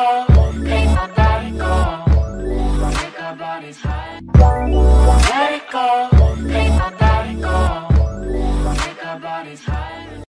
Bye.